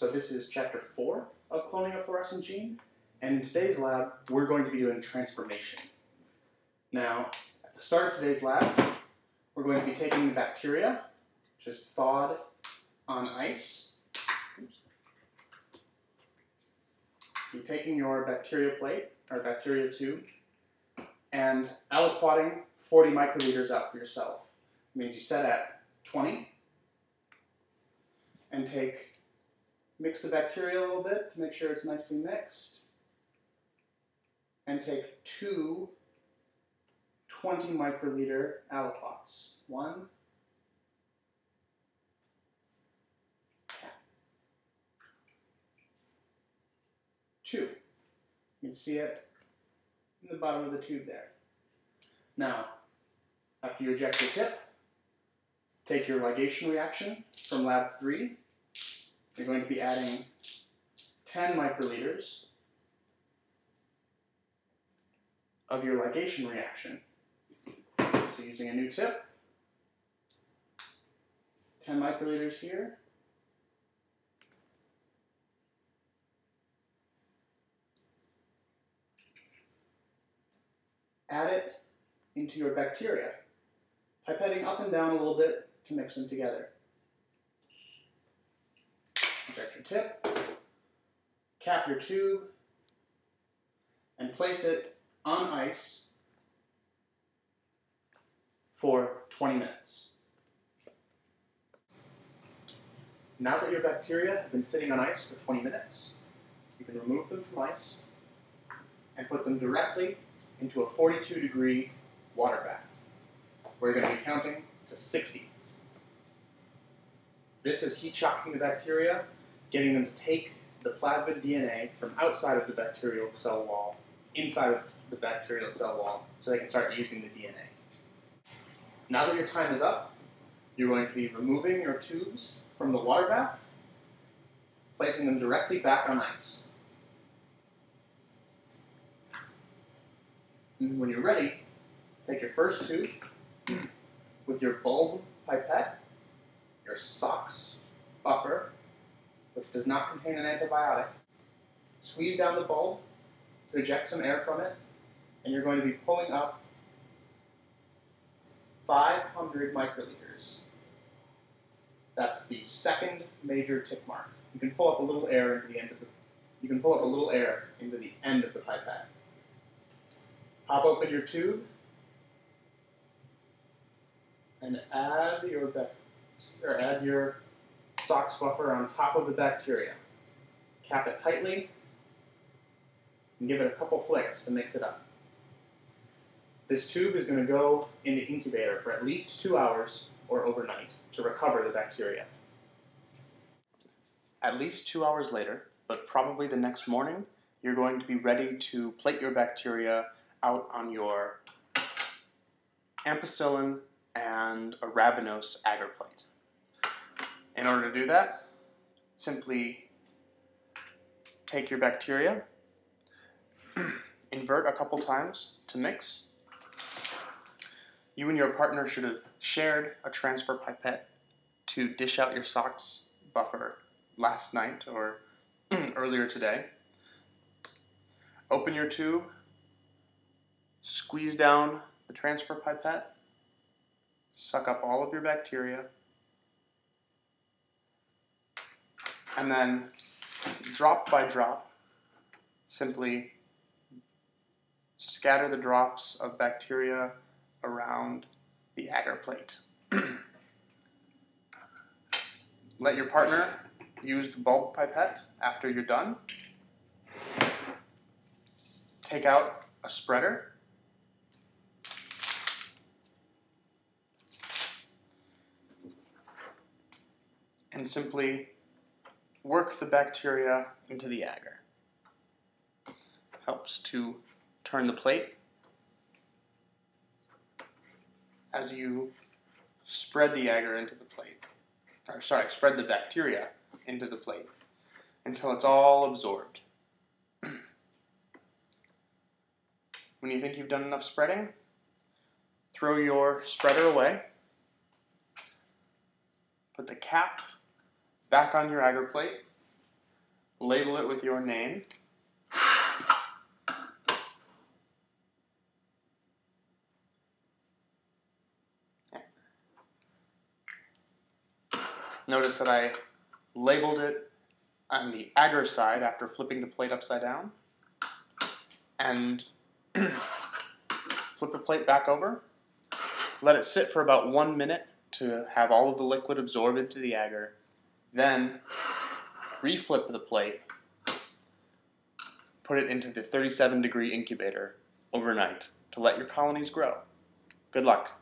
So this is chapter four of cloning a fluorescent gene, and in today's lab, we're going to be doing transformation. Now, at the start of today's lab, we're going to be taking the bacteria, just thawed on ice. Oops. You're taking your bacteria plate, or bacteria tube, and aliquoting 40 microliters out for yourself. It means you set at 20, and take, mix the bacteria a little bit to make sure it's nicely mixed, and take two 20 microliter aliquots. One, two. You can see it in the bottom of the tube there. Now, after you eject your tip, take your ligation reaction from lab 3. You're going to be adding 10 microliters of your ligation reaction. So using a new tip, 10 microliters here. Add it into your bacteria, pipetting up and down a little bit to mix them together. Eject your tip, cap your tube, and place it on ice for 20 minutes. Now that your bacteria have been sitting on ice for 20 minutes, you can remove them from ice and put them directly into a 42 degree water bath. We're going to be counting to 60. This is heat shocking the bacteria, getting them to take the plasmid DNA from outside of the bacterial cell wall inside of the bacterial cell wall so they can start using the DNA. Now that your time is up, you're going to be removing your tubes from the water bath, placing them directly back on ice. And when you're ready, take your first tube with your bulb pipette, your socks buffer, which does not contain an antibiotic, squeeze down the bulb to eject some air from it, and you're going to be pulling up 500 microliters. That's the second major tick mark. You can pull up a little air into the end of the you can pull up a little air into the end of the pipette. Pop open your tube and add your or add your SOX buffer on top of the bacteria. Cap it tightly and give it a couple flicks to mix it up. This tube is going to go in the incubator for at least two hours or overnight to recover the bacteria. At least two hours later, but probably the next morning, you're going to be ready to plate your bacteria out on your ampicillin and arabinose agar plate. In order to do that, simply take your bacteria, invert a couple times to mix. You and your partner should have shared a transfer pipette to dish out your SOX buffer last night or earlier today. Open your tube, squeeze down the transfer pipette, suck up all of your bacteria, and then drop by drop, simply scatter the drops of bacteria around the agar plate. Let your partner use the bulb pipette after you're done. Take out a spreader. And simply work the bacteria into the agar. Helps to turn the plate as you spread the agar into the plate. Or sorry, spread the bacteria into the plate until it's all absorbed. when you think you've done enough spreading, throw your spreader away. Put the cap back on your agar plate label it with your name. Notice that I labeled it on the agar side after flipping the plate upside down. And flip the plate back over. Let it sit for about one minute to have all of the liquid absorb into the agar. Then reflip the plate, put it into the 37 degree incubator overnight to let your colonies grow. Good luck.